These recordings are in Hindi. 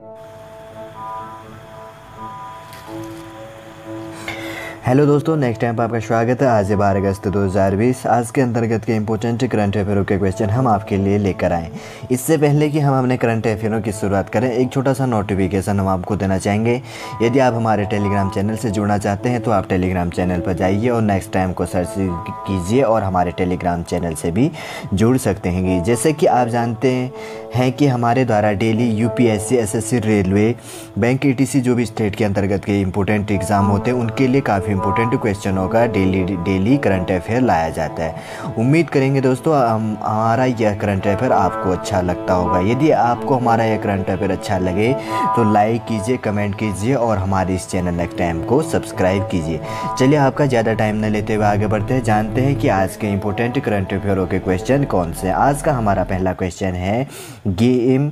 Thank you. हेलो दोस्तों नेक्स्ट टाइम पर आपका स्वागत है। आज बारह अगस्त 2020 आज के अंतर्गत के इंपॉर्टेंट करंट अफेयरों के क्वेश्चन हम आपके लिए लेकर आए इससे पहले कि हम अपने करंट अफेयरों की शुरुआत करें, एक छोटा सा नोटिफिकेशन हम आपको देना चाहेंगे। यदि आप हमारे टेलीग्राम चैनल से जुड़ना चाहते हैं तो आप टेलीग्राम चैनल पर जाइए और नेक्स्ट टाइम को सर्च कीजिए और हमारे टेलीग्राम चैनल से भी जुड़ सकते हैं। जैसे कि आप जानते हैं कि हमारे द्वारा daily U P S railway bank ई जो भी स्टेट के अंतर्गत के इंपॉर्टेंट एग्ज़ाम होते हैं, उनके लिए काफ़ी इंपॉर्टेंट क्वेश्चनों का डेली डेली करंट अफेयर लाया जाता है। उम्मीद करेंगे दोस्तों, हम, हमारा यह करंट अफेयर आपको अच्छा लगता होगा। यदि आपको हमारा यह करंट अफेयर अच्छा लगे तो लाइक कीजिए कमेंट कीजिए और हमारे इस चैनल नेक्स्ट टाइम को सब्सक्राइब कीजिए। चलिए, आपका ज़्यादा टाइम न लेते हुए आगे बढ़ते हैं। जानते हैं कि आज के इंपॉर्टेंट करंट अफेयरों के क्वेश्चन कौन से आज का हमारा पहला क्वेश्चन है गेम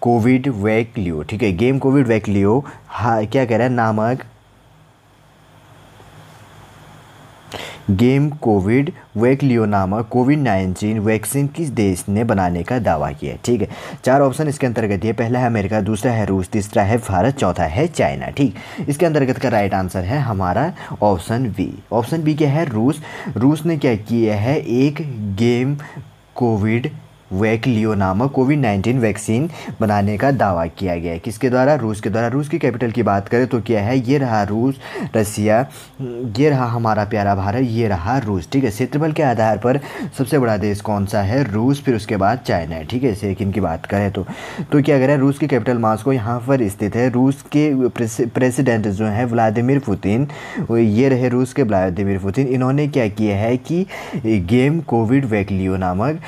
कोविड वैक लियो ठीक है गेम कोविड वैक लियो हाँ क्या कह रहा है? नामक गेम कोविड वैकलियो नामक कोविड नाइन्टीन वैक्सीन किस देश ने बनाने का दावा किया ठीक है, चार ऑप्शन इसके अंतर्गत ये पहला है अमेरिका, दूसरा है रूस, तीसरा है भारत, चौथा है चाइना। ठीक, इसके अंतर्गत का राइट आंसर है हमारा ऑप्शन बी। ऑप्शन बी क्या है? रूस। रूस ने क्या किया है? एक गेम कोविड वैकलियो नामक कोविड नाइन्टीन वैक्सीन बनाने का दावा किया गया है। किसके द्वारा? रूस के द्वारा। रूस की कैपिटल की बात करें तो क्या है? ये रहा रूस, रसिया, ये रहा हमारा प्यारा भारत, ये रहा रूस। ठीक है, क्षेत्रफल के आधार पर सबसे बड़ा देश कौन सा है? रूस, फिर उसके बाद चाइना है। ठीक है सेकिन की बात करें तो। तो क्या करें? रूस की कैपिटल मास्को यहाँ पर स्थित है। रूस के प्रेसिडेंट जो हैं व्लादिमिर पुतिन ये रहे रूस के व्लादिमिर पुतिन। इन्होंने क्या किया है कि गेम कोविड वैकलियो नामक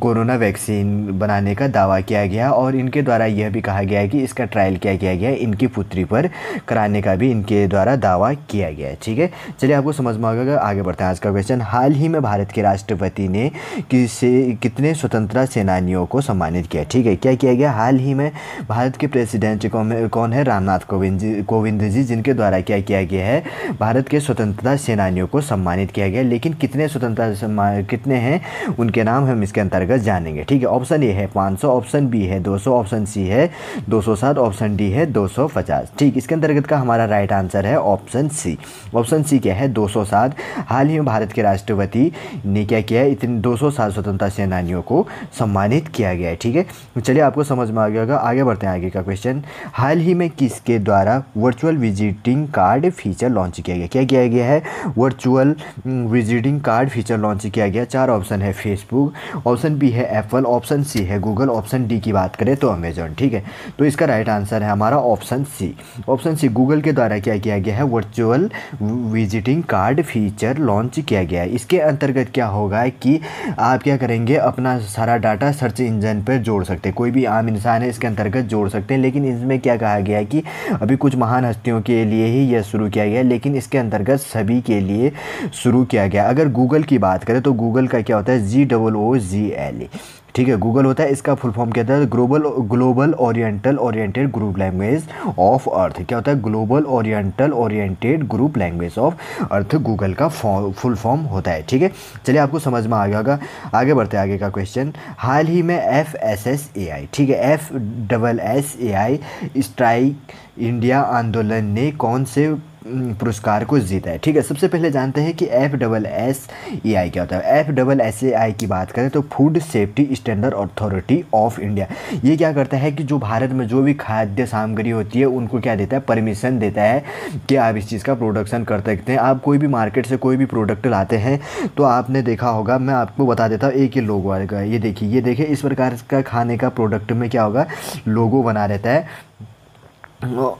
कोरोना वैक्सीन बनाने का दावा किया गया और इनके द्वारा यह भी कहा गया कि इसका ट्रायल किया गया है, इनकी पुत्री पर कराने का भी इनके द्वारा दावा किया गया है। ठीक है? चलिए आपको समझ में आएगा, आगे बढ़ते हैं आज का क्वेश्चन हाल ही में भारत के राष्ट्रपति ने किसे, कितने स्वतंत्रता सेनानियों को सम्मानित किया? ठीक है, क्या किया गया? हाल ही में भारत के प्रेसिडेंट कौन है रामनाथ कोविंद जी कोविंद जी, जिनके द्वारा क्या किया गया है? भारत के स्वतंत्रता सेनानियों को सम्मानित किया गया, लेकिन कितने स्वतंत्रता कितने हैं? उनके नाम हम इसके अंतर्गत जानेंगे। जानेंगे ठीक है ऑप्शन ए है 500 ऑप्शन बी है 200 ऑप्शन सी है 207 ऑप्शन डी है 250 ठीक, इसके अंतर्गत का हमारा राइट आंसर है ऑप्शन सी ऑप्शन सी क्या है? 207 हाल ही में भारत के राष्ट्रपति ने क्या किया है? इतने 207 स्वतंत्रता सेनानियों को सम्मानित किया गया है। ठीक है चलिए आपको समझ में आ गया होगा। आगे बढ़ते हैं आगे का क्वेश्चन हाल ही में किसके द्वारा virtual visiting card feature launch किया गया? क्या किया गया है? Virtual visiting card feature launch किया गया। चार ऑप्शन है फेसबुक ऑप्शन बी है एप्पल ऑप्शन सी है गूगल ऑप्शन डी की बात करें तो अमेजोन ठीक है? तो इसका राइट आंसर है हमारा option C option C Google के द्वारा क्या किया गया है? Virtual visiting card feature launch किया गया है। इसके अंतर्गत क्या होगा कि आप क्या करेंगे? अपना सारा डाटा सर्च इंजन पर जोड़ सकते हैं। कोई भी आम इंसान है, इसके अंतर्गत जोड़ सकते हैं। लेकिन इसमें क्या कहा गया है कि अभी कुछ महान हस्तियों के लिए ही यह शुरू किया गया लेकिन इसके अंतर्गत सभी के लिए शुरू किया गया अगर गूगल की बात करें तो गूगल का क्या होता है? जी double O G L A ठीक है गूगल होता है इसका फुल फॉर्म क्या होता है? Global global oriental oriented group language of earth क्या होता है? Global oriental oriented group language of earth Google का फुल फॉर्म होता है, ठीक है? चलिए आपको समझ में आ गया होगा। आगे बढ़ते आगे का क्वेश्चन हाल ही में F S S A I ठीक है? F double S A I strike India आंदोलन ने कौन से पुरस्कार को जीता है। ठीक है, सबसे पहले जानते हैं कि F double S A I क्या होता है। F double S A I की बात करें तो food safety standard authority of India ये क्या करता है कि जो भारत में जो भी खाद्य सामग्री होती है, उनको क्या देता है? परमिशन देता है कि आप इस चीज़ का प्रोडक्शन कर सकते हैं। आप कोई भी मार्केट से कोई भी प्रोडक्ट लाते हैं तो आपने देखा होगा, मैं आपको बता देता हूँ, एक ही लोगो आएगा ये देखिए ये देखिए, इस प्रकार का खाने का प्रोडक्ट में क्या होगा? लोगो बना रहता है।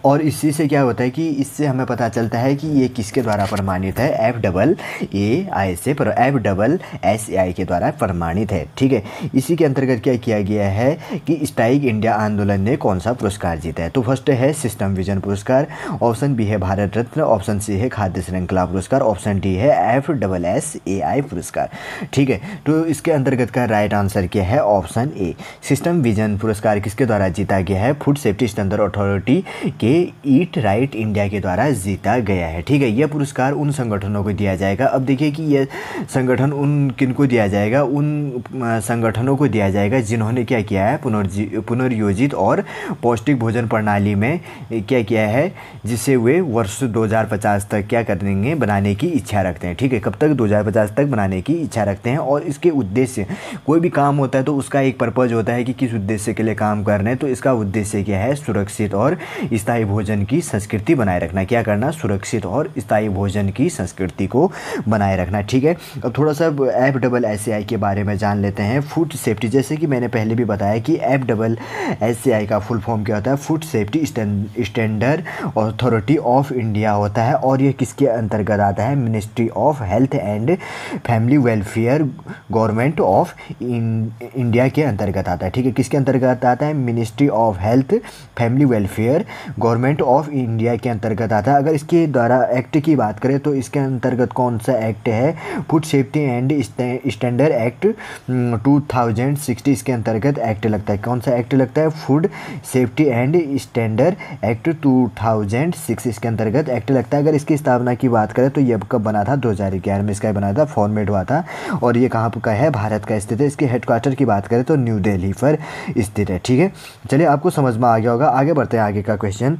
और इसी से क्या होता है कि इससे हमें पता चलता है कि ये किसके द्वारा प्रमाणित है? एफ़ डबल ए आई से पर F double S A I के द्वारा प्रमाणित है, ठीक है? इसी के अंतर्गत क्या किया गया है कि स्ट्राइक इंडिया आंदोलन ने कौन सा पुरस्कार जीता है? तो फ़र्स्ट है सिस्टम विजन पुरस्कार, ऑप्शन बी है भारत रत्न, ऑप्शन सी है खाद्य श्रृंखला पुरस्कार, ऑप्शन डी है F double S A I पुरस्कार, ठीक है? तो इसके अंतर्गत का राइट आंसर क्या है? ऑप्शन ए, सिस्टम विजन पुरस्कार किसके द्वारा जीता गया है? फ़ूड सेफ्टी स्टैंडर्ड अथॉरिटी के ईट राइट इंडिया के द्वारा जीता गया है। ठीक है, यह पुरस्कार उन संगठनों को दिया जाएगा। अब देखिए कि यह संगठन उन किन को दिया जाएगा? उन संगठनों को दिया जाएगा जिन्होंने क्या किया है? पुनर्जी, पुनर्योजित और पौष्टिक भोजन प्रणाली में क्या किया है? जिससे वे वर्ष 2050 तक क्या करेंगे? बनाने की इच्छा रखते हैं। ठीक है, कब तक? 2050 तक बनाने की इच्छा रखते हैं और इसके उद्देश्य, कोई भी काम होता है तो उसका एक पर्पज़ होता है कि किस उद्देश्य के लिए काम कर रहे हैं। तो इसका उद्देश्य क्या है? सुरक्षित और स्थायी भोजन की संस्कृति बनाए रखना क्या करना? सुरक्षित और स्थायी भोजन की संस्कृति को बनाए रखना ठीक है? अब थोड़ा सा एफ़ डबल एस के बारे में जान लेते हैं। फ़ूड सेफ्टी जैसे कि मैंने पहले भी बताया कि एफ़ डबल एस का फुल फॉर्म क्या होता है? Food safety standard authority of India होता है और ये किसके अंतर्गत आता है? Ministry of health and family welfare government of India के अंतर्गत आता है। ठीक है? किसके अंतर्गत आता है? Ministry of health family welfare government of India के अंतर्गत आता है। अगर इसके द्वारा एक्ट की बात करें तो इसके अंतर्गत कौन सा एक्ट है? Food safety and standard act two thousand sixty इसके अंतर्गत एक्ट लगता है। कौन सा एक्ट लगता है? Food safety and standard act two thousand six इसके अंतर्गत एक्ट लगता है। अगर इसकी स्थापना की बात करें तो ये कब बना था? दो हज़ार ग्यारह में इसका बना था, फॉर्मेट हुआ था। और ये कहाँ का है? भारत का स्थित है। इसके हेडक्वार्टर की बात करें तो न्यू दिल्ली पर स्थित है। ठीक है? चलिए, आपको समझ में आ गया होगा। आगे बढ़ते हैं, आगे का क्वेश्चन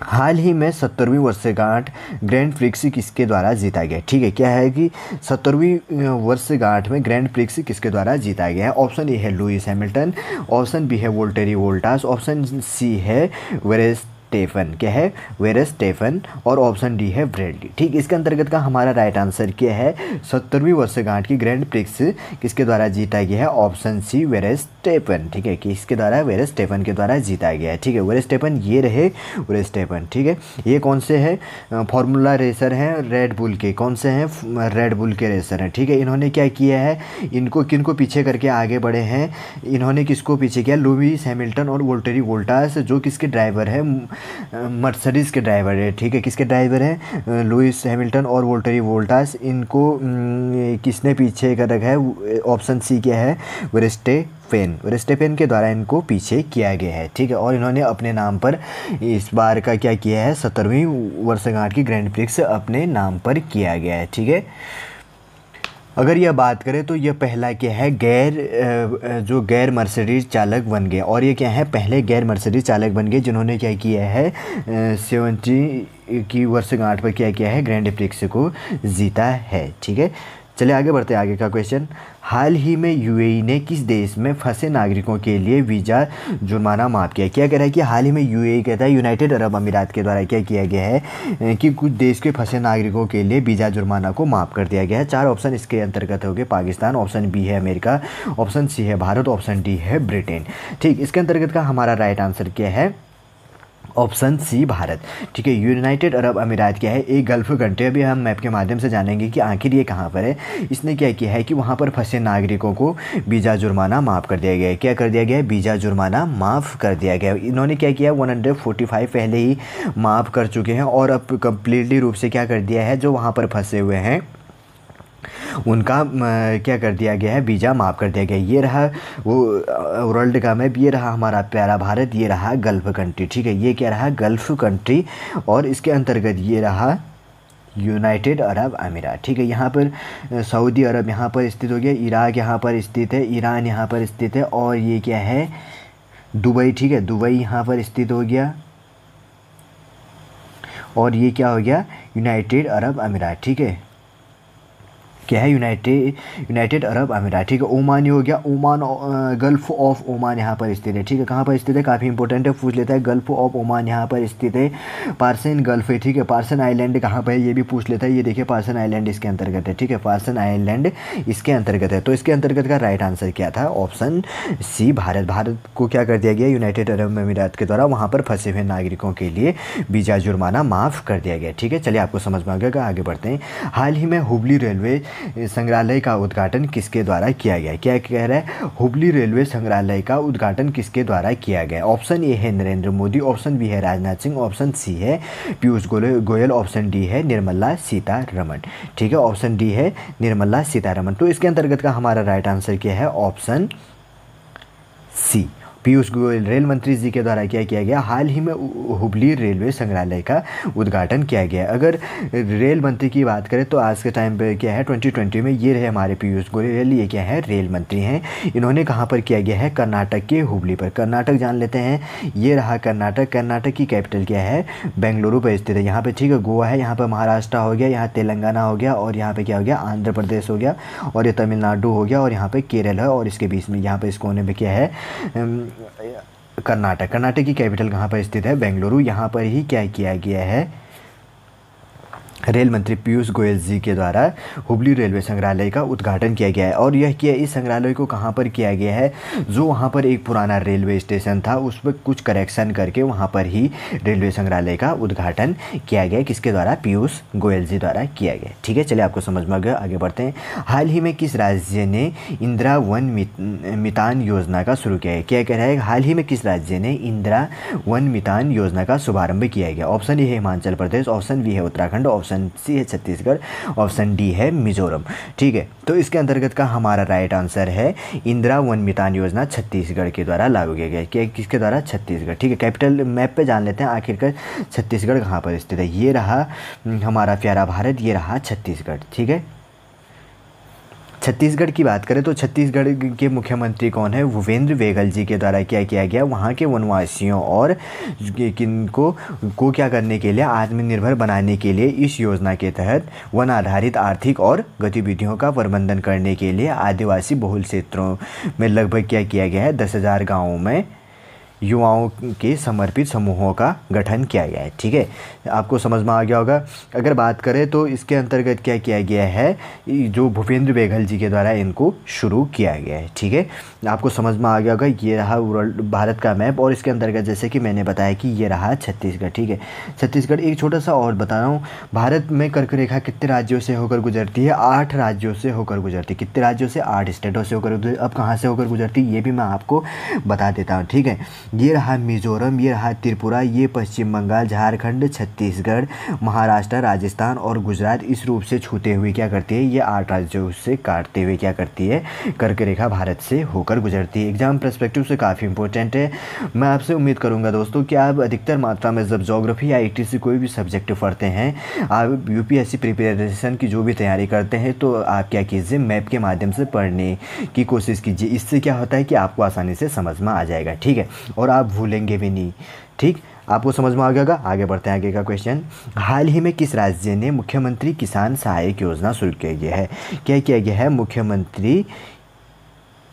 हाल ही में सत्तरवीं वर्षगांठ ग्रैंड प्रिक्स किसके द्वारा जीता गया? ठीक है, क्या है कि सत्तरवीं वर्षगांठ में ग्रैंड प्रिक्स किसके द्वारा जीता गया? है ऑप्शन ए है लुइस हैमिल्टन ऑप्शन बी है वोल्टेरी वोल्टास ऑप्शन सी है वेरेस स्टेफन क्या है? वेर स्टेफन और ऑप्शन डी है ब्रेडली ठीक, इसके अंतर्गत का हमारा राइट आंसर क्या है? सत्तरवीं वर्षगांठ की ग्रैंड प्रिक्स किसके द्वारा जीता गया है? ऑप्शन सी वेर स्टेफन ठीक है, किसके द्वारा? वेर स्टेफन के द्वारा जीता गया है? ठीक है वेर स्टेफन ये रहे वेर स्टेफन ठीक है, ये कौन से है? फॉर्मूला रेसर हैं रेड बुल के। कौन से हैं? रेड बुल के रेसर हैं। ठीक है, इन्होंने क्या किया है? इनको किन को पीछे करके आगे बढ़े हैं? इन्होंने किसको पीछे किया? लुइस हैमिल्टन और वोल्टेरी वोल्टास जो किसके ड्राइवर है? मर्सडीज़ के ड्राइवर है, ठीक है? किसके ड्राइवर हैं? लुइस हैमिल्टन और वोल्टरी वोल्टास। इनको किसने पीछे कर रखा है? ऑप्शन सी क्या है वेस्टे पेन। पेन के द्वारा इनको पीछे किया गया है, ठीक है? और इन्होंने अपने नाम पर इस बार का क्या किया है? सत्तरवीं वर्षगांठ की ग्रैंड प्रिक्स अपने नाम पर किया गया है, ठीक है? अगर यह बात करें तो यह पहला क्या है, गैर जो गैर मर्सिडीज चालक बन गए। और ये क्या है, पहले गैर मर्सिडीज चालक बन गए जिन्होंने क्या किया है सेवेंटी की वर्षगांठ पर क्या किया है, ग्रैंड प्रिक्स को जीता है, ठीक है? चलिए आगे बढ़ते हैं, आगे का क्वेश्चन हाल ही में यूएई ने किस देश में फंसे नागरिकों के लिए वीज़ा जुर्माना माफ़ किया? क्या कह रहा है कि हाल ही में यूएई कहता है यूनाइटेड अरब अमीरात के द्वारा क्या किया गया है कि कुछ देश के फंसे नागरिकों के लिए वीज़ा जुर्माना को माफ़ कर दिया गया है? चार ऑप्शन इसके अंतर्गत हो गए पाकिस्तान ऑप्शन बी है अमेरिका ऑप्शन सी है भारत ऑप्शन डी है ब्रिटेन। ठीक, इसके अंतर्गत का हमारा राइट आंसर क्या है? Option C Bharat. ठीक है, यूनाइटेड अरब अमीरात क्या है? एक गल्फ कंट्री अभी हम मैप के माध्यम से जानेंगे कि आखिर ये कहाँ पर है। इसने क्या किया है कि वहाँ पर फंसे नागरिकों को वीज़ा जुर्माना माफ़ कर दिया गया है। क्या कर दिया गया है? वीज़ा जुर्माना माफ़ कर दिया गया है। इन्होंने क्या किया? वन पहले ही माफ़ कर चुके हैं और अब कम्प्लीटली रूप से क्या कर दिया है? जो वहाँ पर फंसे हुए हैं उनका क्या कर दिया गया है, वीज़ा माफ़ कर दिया गया ये रहा वो वर्ल्ड का मैप ये रहा हमारा प्यारा भारत, ये रहा गल्फ़ कंट्री, ठीक है? ये क्या रहा गल्फ़ कंट्री और इसके अंतर्गत ये रहा यूनाइटेड अरब अमीरात, ठीक है? यहाँ पर सऊदी अरब यहाँ पर स्थित हो गया, इराक यहाँ पर स्थित है, ईरान यहाँ पर स्थित है और ये क्या है? दुबई, ठीक है? दुबई यहाँ पर स्थित हो गया और ये क्या हो गया? यूनाइटेड अरब अमीरात, ठीक है? क्या है? यूनाइटेड यूनाइटेड अरब अमीरात ठीक है ओमान ही हो गया। ओमान गल्फ़ ऑफ़ ओमान यहाँ पर स्थित है। ठीक है? कहाँ पर स्थित है? काफ़ी इंपॉर्टेंट है। पूछ लेता है। गल्फ़ ऑफ़ ओमान यहाँ पर स्थित है। पार्सन गल्फ़ है। ठीक है? पार्सन आइलैंड कहाँ पर है? ये भी पूछ लेता है। ये देखिए पार्सन आइलैंड इसके अंतर्गत है। ठीक है? पार्सन आइलैंड इसके अंतर्गत है। तो इसके अंतर्गत का राइट आंसर क्या था? Option C Bharat. भारत को क्या कर दिया गया? यूनाइटेड अरब अमीरात के द्वारा वहाँ पर फंसे हुए नागरिकों के लिए वीज़ा जुर्माना माफ़ कर दिया गया। ठीक है? चलिए, आपको समझ में आ गया आगे बढ़ते हैं। हाल ही में हुबली रेलवे संग्रहालय का उद्घाटन किसके द्वारा किया गया? क्या कह रहा है? हुबली रेलवे संग्रहालय का उद्घाटन किसके द्वारा किया गया? ऑप्शन ए है नरेंद्र मोदी, ऑप्शन बी है राजनाथ सिंह, ऑप्शन सी है पीयूष गोयल, ऑप्शन डी है निर्मला सीतारमन ठीक है, ऑप्शन डी है निर्मला सीतारमन तो इसके अंतर्गत का हमारा राइट आंसर क्या है? Option C. Piyush Goyal rail मंत्री जी के द्वारा क्या किया गया? हाल ही में हुबली रेलवे संग्रहालय का उद्घाटन किया गया। अगर रेल मंत्री की बात करें तो आज के टाइम पर क्या है 2020 में ये रहे हमारे पीयूष गोयल। ये क्या है, रेल मंत्री हैं। इन्होंने कहाँ पर किया गया है? कर्नाटक के हुबली पर। कर्नाटक जान लेते हैं, ये रहा कर्नाटक। कर्नाटक की कैपिटल क्या है? बेंगलुरु पर स्थित है। यहाँ पर ठीक है, गोवा है, यहाँ पर महाराष्ट्र हो गया, यहाँ तेलंगाना हो गया, और यहाँ पर क्या हो गया? आंध्र प्रदेश हो गया, और ये तमिलनाडु हो गया, और यहाँ पर केरल है, और इसके बीच में यहाँ पर इस कोने में क्या है कर्नाटक। कर्नाटक की कैपिटल कहाँ पर स्थित है? बेंगलुरु। यहाँ पर ही क्या किया गया है? रेल मंत्री पीयूष गोयल जी के द्वारा हुबली रेलवे संग्रहालय का उद्घाटन किया गया है। और यह किया, इस संग्रहालय को कहाँ पर किया गया है? जो वहाँ पर एक पुराना रेलवे स्टेशन था, उस पर कुछ करेक्शन करके वहाँ पर ही रेलवे संग्रहालय का उद्घाटन किया गया, किसके द्वारा? पीयूष गोयल जी द्वारा किया गया। ठीक है, चलिए आपको समझ में आ गया, आगे बढ़ते हैं। हाल ही में किस राज्य ने इंदिरा वन मितान योजना का शुरू किया है? क्या कह रहा है? हाल ही में किस राज्य ने इंदिरा वन मितान योजना का शुभारंभ किया गया? ऑप्शन ए है हिमाचल प्रदेश, ऑप्शन बी है उत्तराखंड, ऑप्शन ऑप्शन सी है छत्तीसगढ़, ऑप्शन डी है मिजोरम। ठीक है तो इसके अंतर्गत का हमारा राइट आंसर है इंदिरा वन मितान योजना छत्तीसगढ़ के द्वारा लागू किया गया। किसके द्वारा? छत्तीसगढ़। ठीक है कैपिटल मैप पर जान लेते हैं, आखिरकार छत्तीसगढ़ कहाँ पर स्थित है? ये रहा, हमारा प्यारा भारत, ये रहा छत्तीसगढ़। ठीक है छत्तीसगढ़ की बात करें तो छत्तीसगढ़ के मुख्यमंत्री कौन है? भूपेंद्र वेगल जी के द्वारा क्या किया गया। वहाँ के वनवासियों और किनको, को क्या करने के लिए, आत्मनिर्भर बनाने के लिए इस योजना के तहत वन आधारित आर्थिक और गतिविधियों का प्रबंधन करने के लिए आदिवासी बहुल क्षेत्रों में लगभग क्या किया गया है? दस हज़ार गाँवों में युवाओं के समर्पित समूहों का गठन किया गया है, ठीक है? आपको समझ में आ गया होगा। अगर बात करें तो इसके अंतर्गत क्या किया गया है? जो भूपेंद्र बेघल जी के द्वारा इनको शुरू किया गया है, ठीक है? आपको समझ में आ गया होगा, ये रहा वर्ल्ड, भारत का मैप, और इसके अंतर्गत जैसे कि मैंने बताया कि ये रहा छत्तीसगढ़, ठीक है? छत्तीसगढ़, एक छोटा सा और बता रहा हूँ। भारत में कर्क रेखा कितने राज्यों से होकर गुजरती है? आठ राज्यों से होकर गुजरती है। कितने राज्यों से? आठ स्टेटों से होकर अब कहाँ से होकर गुजरती है, ये भी मैं आपको बता देता हूँ, ठीक है? ये रहा मिज़ोरम ये रहा त्रिपुरा, ये पश्चिम बंगाल, झारखंड, छत्तीसगढ़, महाराष्ट्र, राजस्थान और गुजरात इस रूप से छूते हुए क्या करती है? ये आठ राज्यों से काटते हुए क्या करती है? कर्क रेखा भारत से होकर गुजरती है। एग्ज़ाम परस्पेक्टिव से काफ़ी इंपॉर्टेंट है। मैं आपसे उम्मीद करूँगा दोस्तों कि आप अधिकतर मात्रा में जब जोग्राफी या आई से कोई भी सब्जेक्ट पढ़ते हैं, आप यू प्रिपरेशन की जो भी तैयारी करते हैं तो आप क्या कीजिए? मैप के माध्यम से पढ़ने की कोशिश कीजिए। इससे क्या होता है कि आपको आसानी से समझ में आ जाएगा। ठीक है? और आप भूलेंगे भी नहीं। ठीक? आपको समझ में आ गया आगे बढ़ते हैं आगे का क्वेश्चन हाल ही में किस राज्य ने मुख्यमंत्री किसान सहायक योजना शुरू किया गया है? क्या किया गया है? मुख्यमंत्री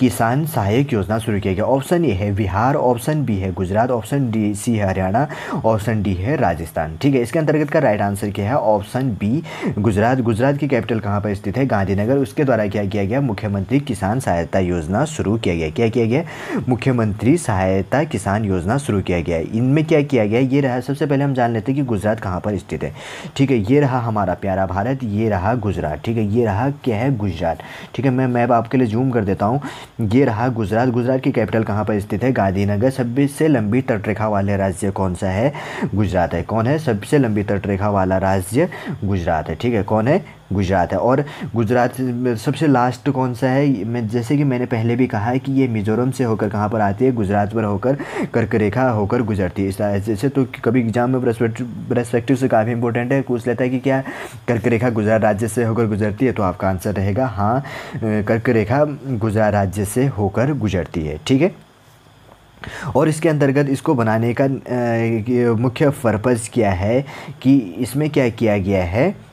किसान सहायक योजना शुरू किया गया ऑप्शन ए है बिहार, ऑप्शन बी है गुजरात, ऑप्शन डी सी है हरियाणा, ऑप्शन डी है राजस्थान। ठीक है, इसके अंतर्गत का राइट आंसर क्या है? Option B Gujarat. गुजरात की कैपिटल कहाँ पर स्थित है? गांधीनगर। उसके द्वारा क्या किया गया? मुख्यमंत्री किसान सहायता योजना शुरू किया गया। क्या किया गया? मुख्यमंत्री सहायता किसान योजना शुरू किया गया। इनमें क्या किया गया? ये रहा सबसे पहले हम जान लेते हैं कि गुजरात कहाँ पर स्थित है। ठीक है, ये रहा हमारा प्यारा भारत, ये रहा गुजरात। ठीक है, ये रहा क्या है? गुजरात। ठीक है, मैं मैप आपके लिए जूम कर देता हूँ। ये रहा गुजरात। गुजरात की कैपिटल कहाँ पर स्थित है? गांधीनगर। सबसे लंबी तटरेखा वाले राज्य कौन सा है? गुजरात है। कौन है? सबसे लंबी तटरेखा वाला राज्य गुजरात है। ठीक है, कौन है? गुजरात है। और गुजरात सबसे लास्ट कौन सा है? मैं, जैसे कि मैंने पहले भी कहा है कि ये मिज़ोरम से होकर कहाँ पर आती है? गुजरात पर होकर कर्क रेखा होकर गुजरती है। इस जैसे तो कभी एग्ज़ाम में परस्पेक्टिव से काफ़ी इंपॉर्टेंट है। पूछ लेता है कि क्या कर्क रेखा गुजरात राज्य से होकर गुजरती है? तो आपका आंसर रहेगा हाँ कर्क रेखा गुजरात राज्य से होकर गुजरती है। ठीक है? और इसके अंतर्गत इसको बनाने का मुख्य पर्पज़ क्या है? कि इसमें क्या किया गया है?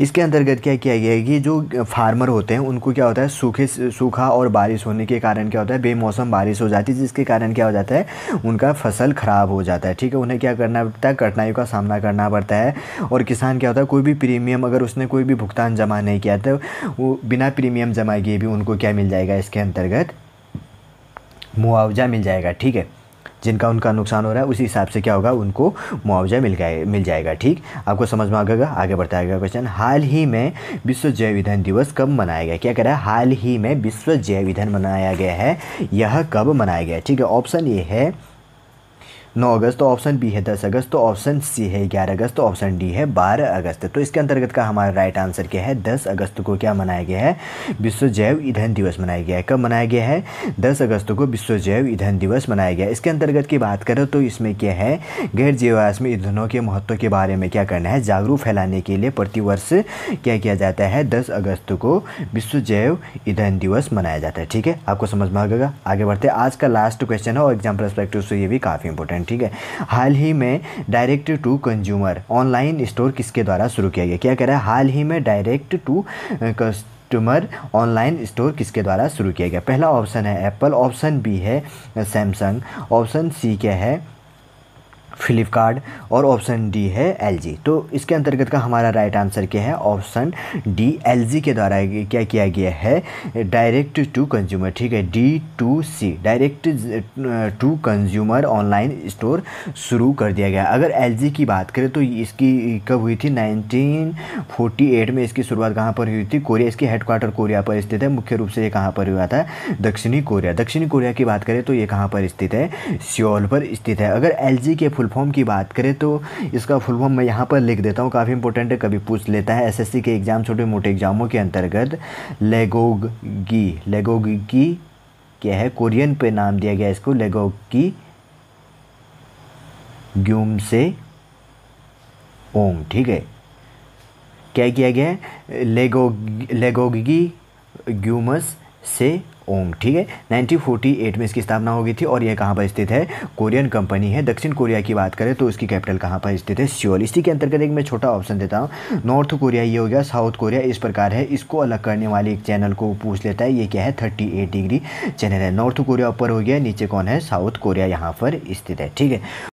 इसके अंतर्गत क्या किया गया है कि जो फार्मर होते हैं, उनको क्या होता है, सूखे सूखा और बारिश होने के कारण क्या होता है, बेमौसम बारिश हो जाती है, जिसके कारण क्या हो जाता है, उनका फ़सल ख़राब हो जाता है। ठीक है, उन्हें क्या करना पड़ता है, कठिनाइयों का सामना करना पड़ता है। और किसान क्या होता है, कोई भी प्रीमियम अगर उसने कोई भी भुगतान जमा नहीं किया तो वो बिना प्रीमियम जमा किए भी उनको क्या मिल जाएगा इसके अंतर्गत, मुआवजा मिल जाएगा। ठीक है जिनका उनका नुकसान हो रहा है, उसी हिसाब से क्या होगा, उनको मुआवजा मिल गए, मिल जाएगा, ठीक? आपको समझ में आ आगे बढ़ता है क्वेश्चन हाल ही में विश्व जैव ईंधन दिवस कब मनाया गया? क्या कह रहा है? हाल ही में विश्व जैव ईंधन मनाया गया है, यह कब मनाया गया ठीक है ऑप्शन ये है नौ अगस्त तो ऑप्शन बी है, दस अगस्त तो ऑप्शन सी है, ग्यारह अगस्त तो ऑप्शन डी है, बारह अगस्त। तो इसके अंतर्गत का हमारा राइट आंसर क्या है? दस अगस्त को क्या मनाया गया है? विश्व जैव ईंधन दिवस मनाया गया है। कब मनाया गया है? दस अगस्त को विश्व जैव ईंधन दिवस मनाया गया इसके अंतर्गत की बात करें तो इसमें क्या है? गैर जीवाश्मी ईंधनों के महत्व के बारे में क्या करना है? जागरूक फैलाने के लिए प्रतिवर्ष क्या किया जाता है? दस अगस्त को विश्व जैव ईंधन दिवस मनाया जाता है। ठीक है? आपको समझ में आ गया आगे बढ़ते आज का लास्ट क्वेश्चन है और एग्ज़ाम परस्पेक्टिव से ये भी काफ़ी इंपॉर्टेंट ठीक है? हाल ही में direct to consumer online store किसके द्वारा शुरू किया गया? क्या कह रहा है? हाल ही में direct to customer online store किसके द्वारा शुरू किया गया? पहला ऑप्शन है एप्पल ऑप्शन बी है सैमसंग ऑप्शन सी क्या है? फ्लिपकार्ट और ऑप्शन डी है एलजी तो इसके अंतर्गत का हमारा राइट आंसर क्या है? ऑप्शन डी एलजी के द्वारा क्या किया गया है? डायरेक्ट टू कंज्यूमर ठीक है? D to C direct to consumer online store शुरू कर दिया गया। अगर एलजी की बात करें तो इसकी कब हुई थी? 1948 में इसकी शुरुआत कहाँ पर हुई थी? कोरिया, इसकी हेडक्वार्टर कोरिया पर स्थित है। मुख्य रूप से ये कहाँ पर हुआ था? दक्षिणी कोरिया। दक्षिणी कोरिया की बात करें तो ये कहाँ पर स्थित है? सियोल पर स्थित है। अगर एलजी के फॉर्म की बात करें तो इसका फुल फॉर्म मैं यहाँ पर लिख देता हूँ। काफ़ी इंपॉर्टेंट है कभी पूछ लेता है। एसएससी के एग्ज़ाम छोटे मोटे एग्ज़ामों के अंतर्गत लेगोगी लेगोगी क्या है? कोरियन पे नाम दिया गया इसको। लेगोगी ग्यूम से ओम ठीक है? क्या किया गया लेगो लेगोगी ग्यूमस से ओम, ठीक है? 1948 में इसकी स्थापना हो गई थी और यह कहाँ पर स्थित है? कोरियन कंपनी है। दक्षिण कोरिया की बात करें तो इसकी कैपिटल कहाँ पर स्थित है? सियोल। इसी के अंतर्गत एक मैं छोटा ऑप्शन देता हूँ। नॉर्थ कोरिया ये हो गया, साउथ कोरिया इस प्रकार है। इसको अलग करने वाले एक चैनल को पूछ लेता है। ये क्या है? थर्टी डिग्री चैनल है। नॉर्थ कोरिया ऊपर हो गया, नीचे कौन है? साउथ कोरिया यहाँ पर स्थित है, ठीक है?